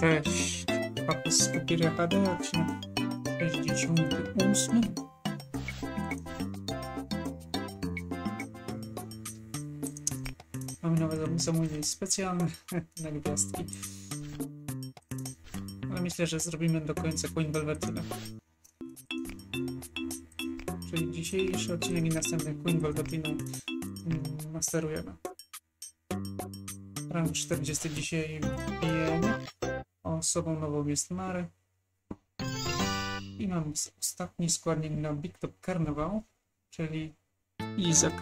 Cześć, Papy z Kupiry HD, odcinek 68. Mamy zam- zamówienie specjalne na gwiazdki. Ale myślę, że zrobimy do końca Queen Velvetina. Czyli dzisiejszy odcinek i następny Queen Velvetina mm, masterujemy. Rang 40 dzisiaj bijemy. Osobą nową jest Mary. I mam ostatni składnik na Big Top Carnival, czyli Lizak.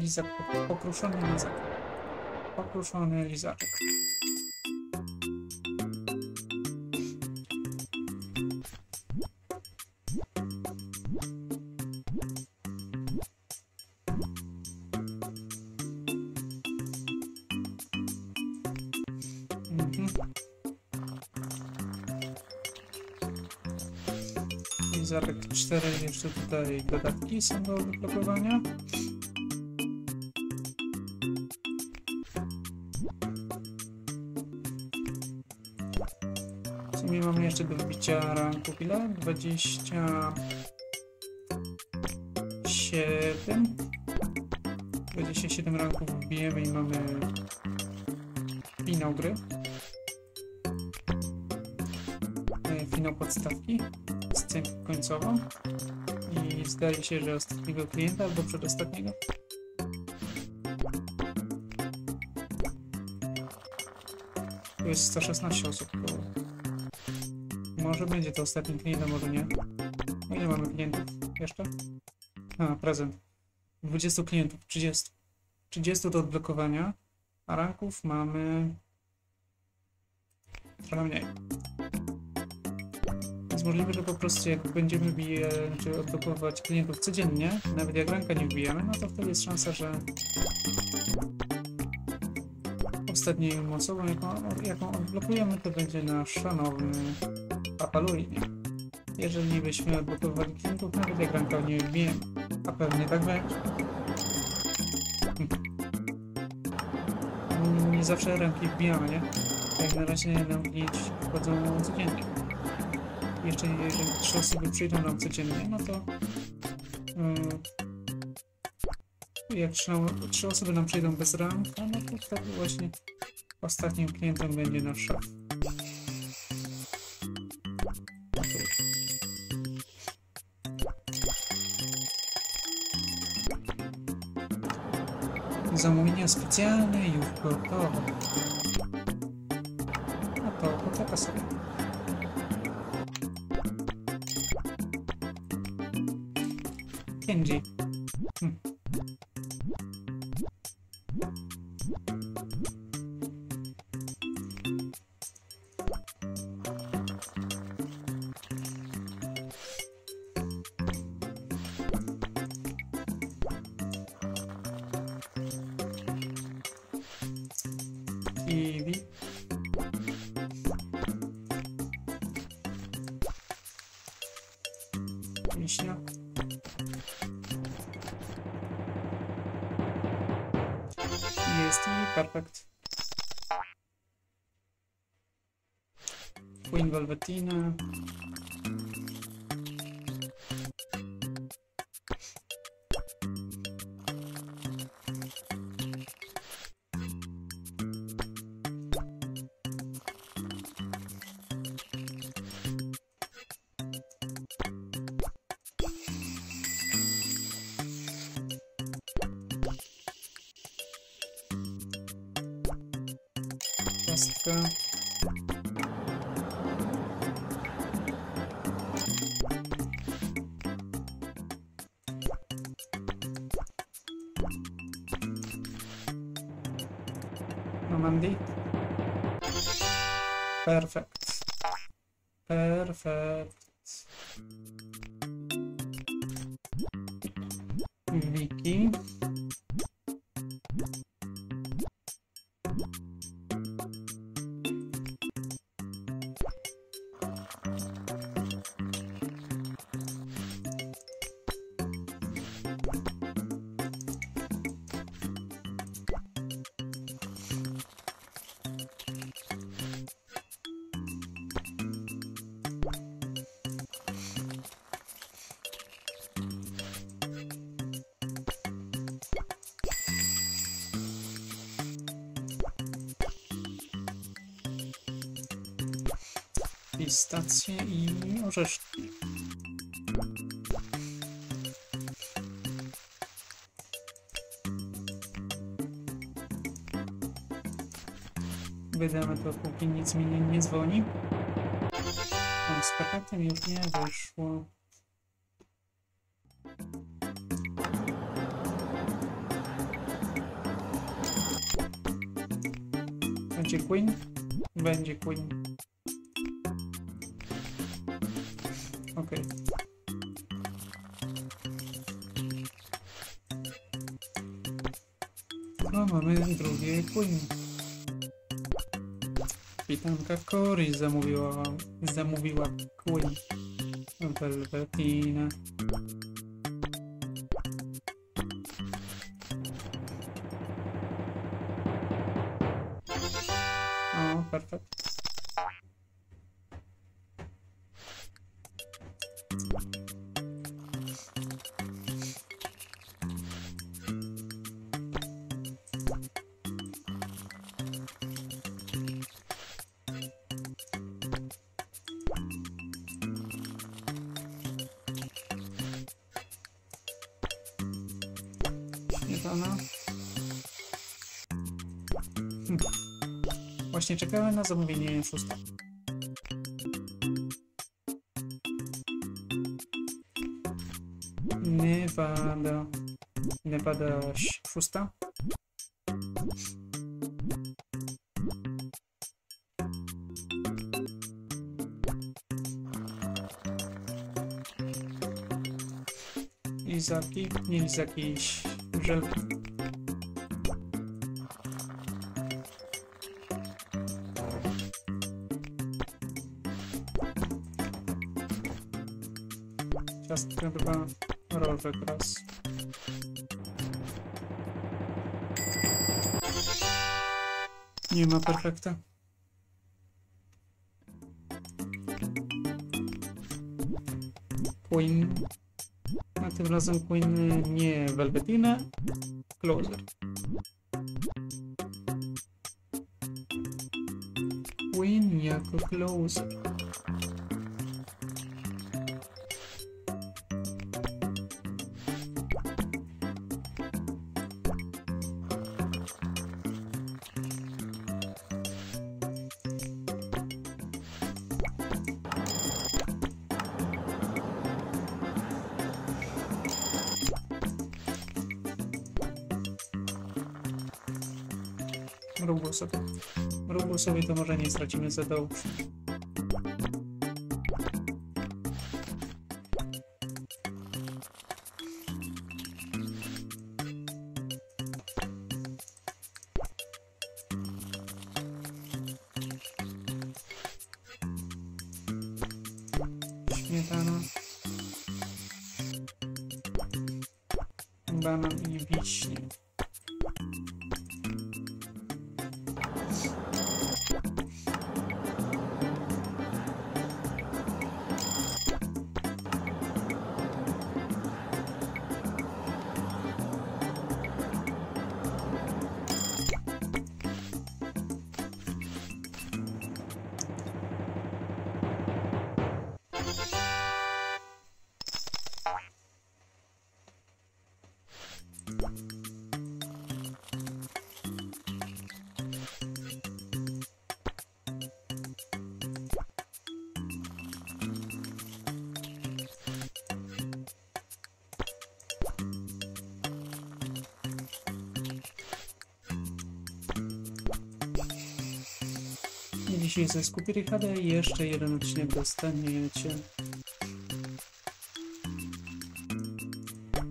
Lizak, po- pokruszony lizak. Pokruszony lizaczek. Lizarek 4, jeszcze tutaj dodatki są do wyblokowania. W sumie mamy jeszcze do wbicia ranku ile? 27 27 ranków wbijemy i mamy finał gry. E, Finał podstawki, scenkę końcową i zdaje się, że ostatniego klienta albo przedostatniego. Tu jest 116 osób, może będzie to ostatni klient, a może nie. No ile mamy klientów jeszcze? A, prezent. 20 klientów, 30. 30 do odblokowania, a ranków mamy trochę mniej. Możliwe, że po prostu jak będziemy bije, czy odblokować klientów codziennie, nawet jak ranka nie wbijamy, no to wtedy jest szansa, że ostatnią osobą, jaką, jaką odblokujemy, to będzie nasz szanowny Papa Luigi. Jeżeli byśmy odblokowali klientów, nawet jak ranka nie wbijemy, a pewnie tak będzie. Hmm. Nie zawsze ranki wbijamy, nie? Jak na razie nam klienci wchodzą codziennie. Jeszcze jeżeli trzy osoby przyjdą nam codziennie, no to mm, jak trzy, trzy osoby nam przyjdą bez ranka, no to wtedy właśnie ostatnim klientem będzie nasz szef. Zamówienia specjalne już gotowe. No to poczeka sobie. Tingy. Hmm. Jest i perfekt. Queen passed through. Perfect. Perfect. Vicky. Pistacje i orzeszki. Wydamy to, póki nic mi nie, nie dzwoni. No, z paketem już nie wyszło. Będzie Queen? Będzie Queen. Okej. No, mamy drugie Queen. Witanka Cory zamówiła, zamówiła Queen. Velvetina. Właśnie czekałem na zamówienie szósta. Nevada. Nevada ś- szósta. Lizaki, nie lizaki, żelki. Ciastka dwa, rożek raz. Nie ma perfekta. Queen. A tym razem Queen nie Velvetina, Closer. Queen jako Closer. Mrugło sobie to może nie stracimy za dołu. Śmietana. Banan i wiśnie. Dzisiaj ze Skupiri HD jeszcze jeden odcinek dostaniecie.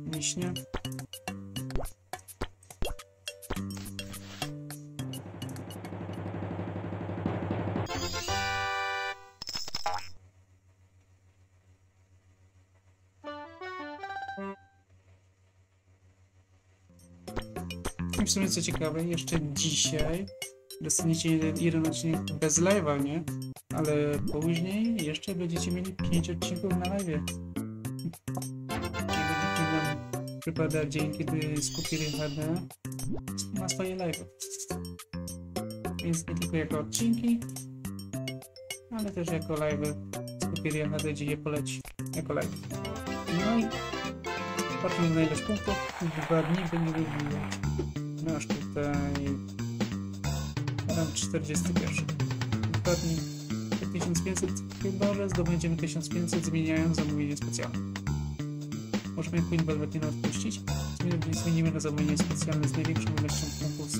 Wiśnie. I w sumie co ciekawe, jeszcze dzisiaj dostaniecie jeden, jeden odcinek bez live'a, nie? Ale później jeszcze będziecie mieli 5 odcinków na live. I będzie nam przypada dzień, kiedy Skupiri HD ma swoje live. Więc nie tylko jako odcinki, ale też jako live z Hyperion HD je poleci jako live. No i patrząc na ilość punktów, dwa dni będzie wybiło. Masz tutaj rang 41. Dwa dni to 1500, chyba że zdobędziemy 1500 zmieniając zamówienie specjalne. Możemy Queen Velvetina odpuścić. Zmienimy- na zamówienie specjalne z największą ilością punktów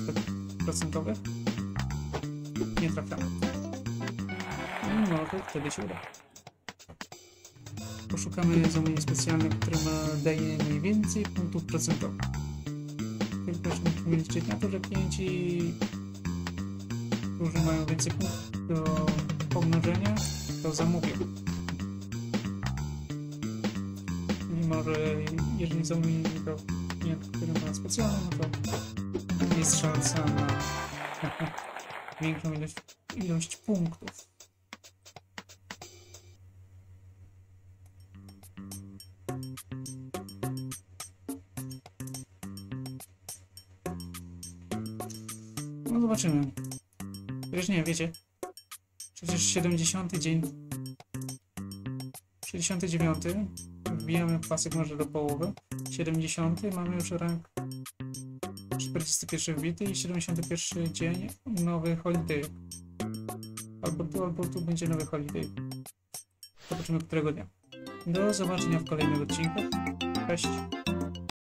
procentowych. Nie trafiamy. Może wtedy się uda. Poszukamy zamówienia specjalne, które ma, daje najwięcej punktów procentowych. Tylko musimy liczyć na to, że klienci, którzy mają więcej punktów do pomnożenia, to zamówią. Mimo, że jeżeli zamówi to klient, który ma specjalne, no to jest szansa na większą ilość, ilość punktów. Nie, wiecie. Przecież 70 dzień. 69. Wbijamy pasek może do połowy. 70 mamy już rank 41 wbity i 71 dzień nowy holiday. Albo tu, albo tu będzie nowy holiday. Zobaczymy którego dnia. Do zobaczenia w kolejnych odcinkach. Cześć.